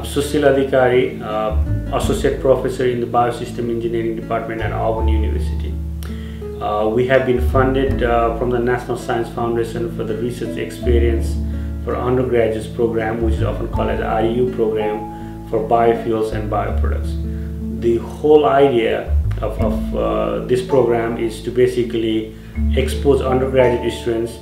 I'm Sushil Adhikari, uh, Associate Professor in the Biosystem Engineering Department at Auburn University. Uh, we have been funded uh, from the National Science Foundation for the Research Experience for Undergraduates program, which is often called as REU program for biofuels and bioproducts. The whole idea of, of uh, this program is to basically expose undergraduate students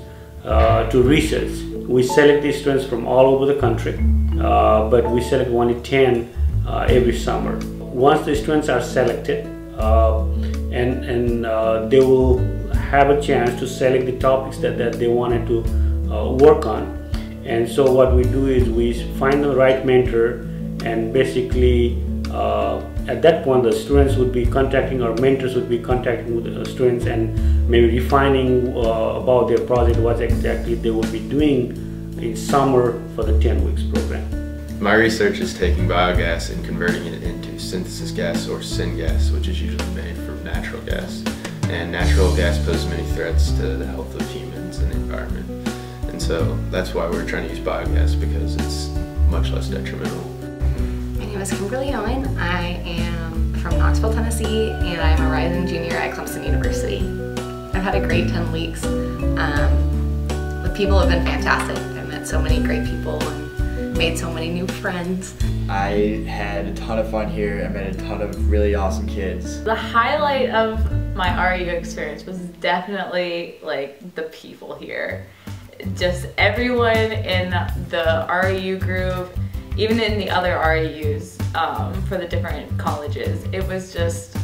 uh, to research. We select these students from all over the country, uh, but we select only 10 uh, every summer. Once the students are selected, uh, and, and uh, they will have a chance to select the topics that, that they wanted to work on. And so what we do is we find the right mentor and basically uh, at that point the students would be contacting or mentors would be contacting with the students and maybe refining uh, about their project what exactly they would be doing in summer for the 10 weeks program. My research is taking biogas and converting it into synthesis gas or syngas which is usually made from natural gas and natural gas poses many threats to the health of humans and the environment and so that's why we're trying to use biogas because it's much less detrimental name is Kimberly Owen. I am from Knoxville, Tennessee, and I'm a rising junior at Clemson University. I've had a great 10 weeks. Um, the people have been fantastic. I've met so many great people and made so many new friends. I had a ton of fun here. I met a ton of really awesome kids. The highlight of my REU experience was definitely like the people here. Just everyone in the REU group even in the other REUs um, for the different colleges, it was just,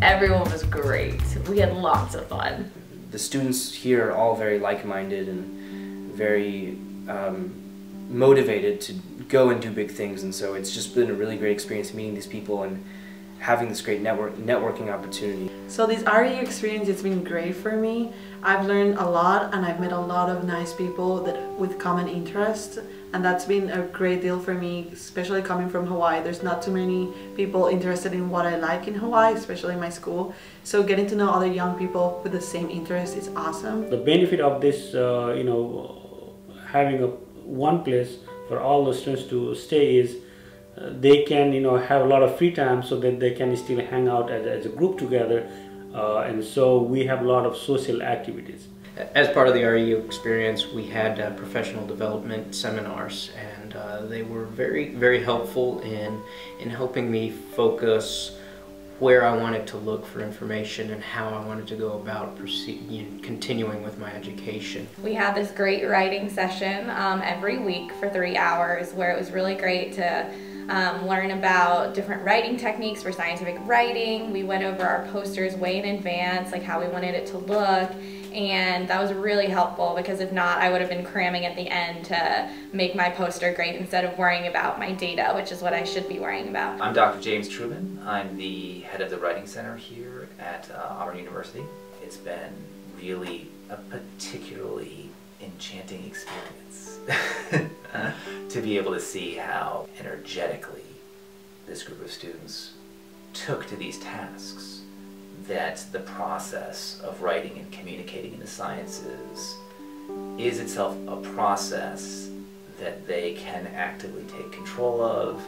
everyone was great. We had lots of fun. The students here are all very like-minded and very um, motivated to go and do big things and so it's just been a really great experience meeting these people and having this great network networking opportunity. So this REU experience has been great for me. I've learned a lot and I've met a lot of nice people that with common interests and that's been a great deal for me, especially coming from Hawaii. There's not too many people interested in what I like in Hawaii, especially in my school. So getting to know other young people with the same interest is awesome. The benefit of this, uh, you know, having a one place for all the students to stay is uh, they can you know have a lot of free time so that they can still hang out as, as a group together uh, and so we have a lot of social activities as part of the REU experience we had uh, professional development seminars and uh, they were very very helpful in in helping me focus where I wanted to look for information and how I wanted to go about proceed, you know, continuing with my education. We had this great writing session um, every week for three hours where it was really great to um, learn about different writing techniques for scientific writing. We went over our posters way in advance, like how we wanted it to look, and that was really helpful because if not, I would have been cramming at the end to make my poster great instead of worrying about my data, which is what I should be worrying about. I'm Dr. James Truman. I'm the head of the Writing Center here at uh, Auburn University. It's been really a particularly enchanting experience to be able to see how energetically this group of students took to these tasks, that the process of writing and communicating in the sciences is itself a process that they can actively take control of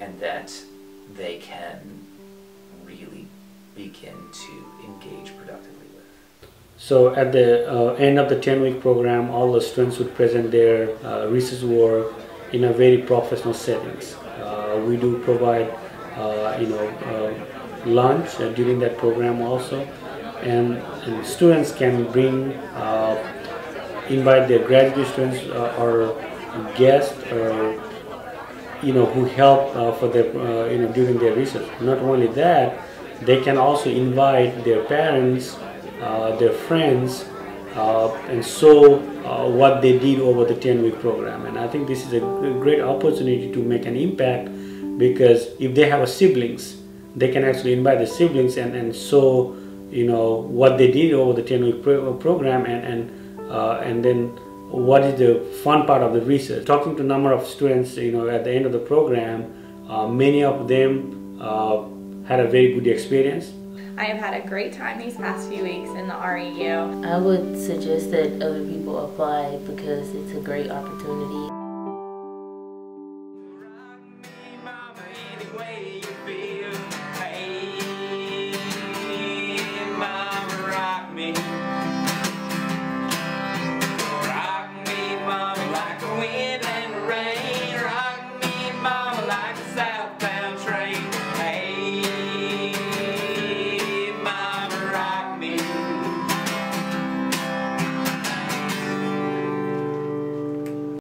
and that they can really begin to engage. So at the uh, end of the 10 week program, all the students would present their uh, research work in a very professional settings. Uh, we do provide, uh, you know, uh, lunch uh, during that program also. And, and students can bring, invite their graduate students or guests or, you know, who help for their, you know, during their research. Not only that, they can also invite their parents their friends uh, and show uh, what they did over the 10 week program. And I think this is a great opportunity to make an impact because if they have siblings they can actually invite the siblings and, and show you know what they did over the 10 week pro program and and, uh, and then what is the fun part of the research. Talking to a number of students you know at the end of the program uh, many of them uh, had a very good experience I have had a great time these past few weeks in the REU. I would suggest that other people apply because it's a great opportunity.